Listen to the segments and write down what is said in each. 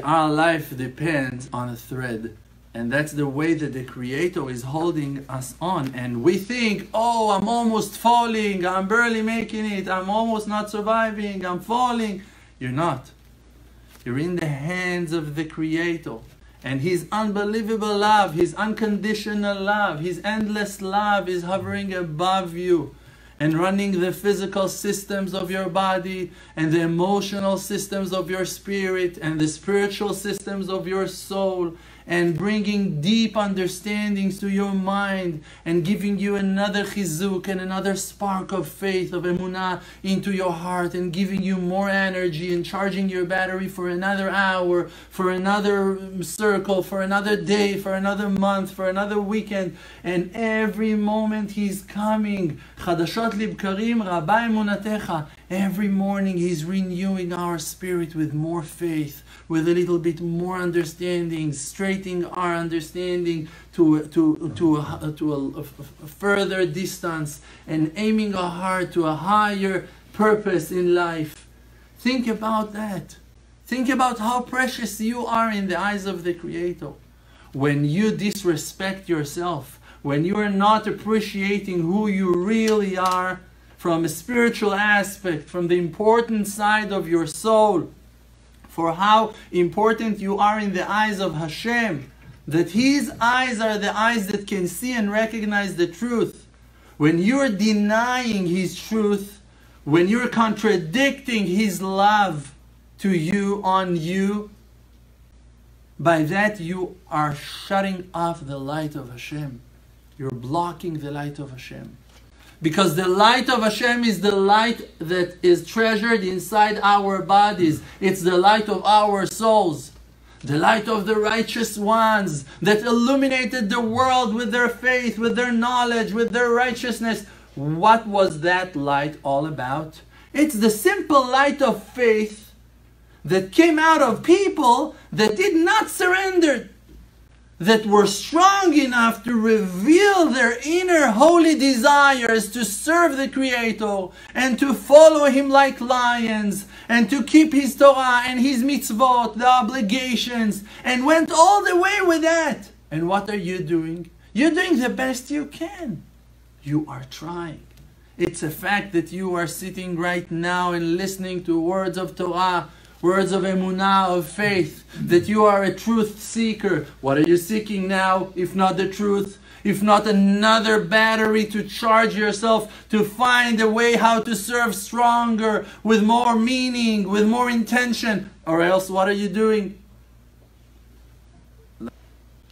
Our life depends on a thread. And that's the way that the Creator is holding us on. And we think, oh, I'm almost falling, I'm barely making it, I'm almost not surviving, I'm falling. You're not. You're in the hands of the Creator. And His unbelievable love, His unconditional love, His endless love is hovering above you and running the physical systems of your body and the emotional systems of your spirit and the spiritual systems of your soul and bringing deep understandings to your mind and giving you another chizuk and another spark of faith, of emunah into your heart and giving you more energy and charging your battery for another hour, for another circle, for another day, for another month, for another weekend. And every moment He's coming. Chadashot Every morning He's renewing our spirit with more faith with a little bit more understanding, straightening our understanding to, to, to, a, to a, a further distance and aiming our heart to a higher purpose in life. Think about that. Think about how precious you are in the eyes of the Creator. When you disrespect yourself, when you are not appreciating who you really are from a spiritual aspect, from the important side of your soul, for how important you are in the eyes of Hashem, that His eyes are the eyes that can see and recognize the truth. When you're denying His truth, when you're contradicting His love to you, on you, by that you are shutting off the light of Hashem. You're blocking the light of Hashem. Because the light of Hashem is the light that is treasured inside our bodies. It's the light of our souls. The light of the righteous ones that illuminated the world with their faith, with their knowledge, with their righteousness. What was that light all about? It's the simple light of faith that came out of people that did not surrender that were strong enough to reveal their inner holy desires to serve the Creator and to follow Him like lions and to keep His Torah and His mitzvot, the obligations, and went all the way with that. And what are you doing? You're doing the best you can. You are trying. It's a fact that you are sitting right now and listening to words of Torah words of emunah, of faith, that you are a truth seeker. What are you seeking now, if not the truth? If not another battery to charge yourself to find a way how to serve stronger, with more meaning, with more intention, or else what are you doing?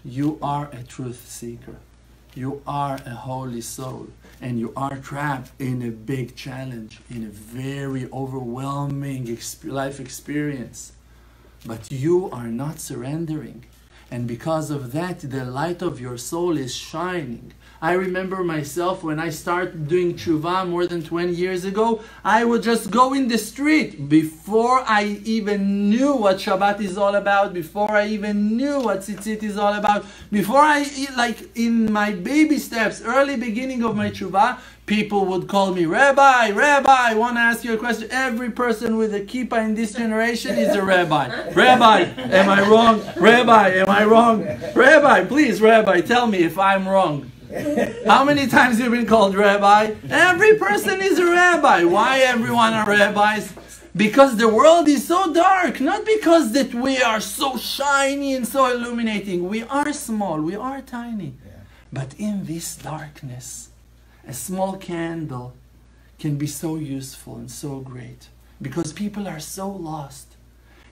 You are a truth seeker. You are a holy soul and you are trapped in a big challenge, in a very overwhelming life experience. But you are not surrendering. And because of that, the light of your soul is shining. I remember myself when I started doing tshuva more than 20 years ago, I would just go in the street before I even knew what Shabbat is all about, before I even knew what tzitzit is all about, before I, like in my baby steps, early beginning of my tshuva, people would call me Rabbi, Rabbi, I want to ask you a question. Every person with a kippah in this generation is a rabbi. Rabbi, am I wrong? Rabbi, am I wrong? Rabbi, please, Rabbi, tell me if I'm wrong. How many times you've you been called rabbi? Every person is a rabbi. Why everyone are rabbis? Because the world is so dark, not because that we are so shiny and so illuminating. We are small, we are tiny. But in this darkness, a small candle can be so useful and so great because people are so lost.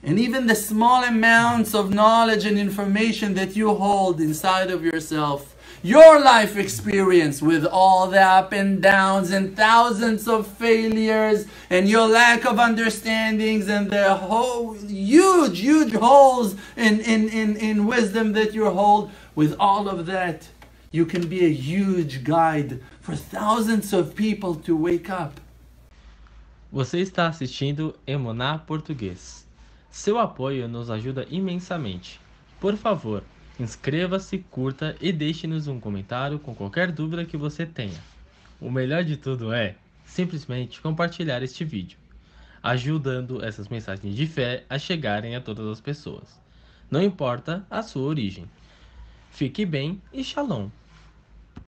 And even the small amounts of knowledge and information that you hold inside of yourself your life experience with all the up and downs and thousands of failures and your lack of understandings and the whole huge, huge holes in, in, in, in wisdom that you hold, with all of that, you can be a huge guide for thousands of people to wake up. Você está assistindo Emoná Português. Seu apoio nos ajuda imensamente. Por favor, Inscreva-se, curta e deixe-nos um comentário com qualquer dúvida que você tenha. O melhor de tudo é simplesmente compartilhar este vídeo. ajudando essas mensagens de fé a chegarem a todas as pessoas. Não importa a sua origem. Fique bem e shalom.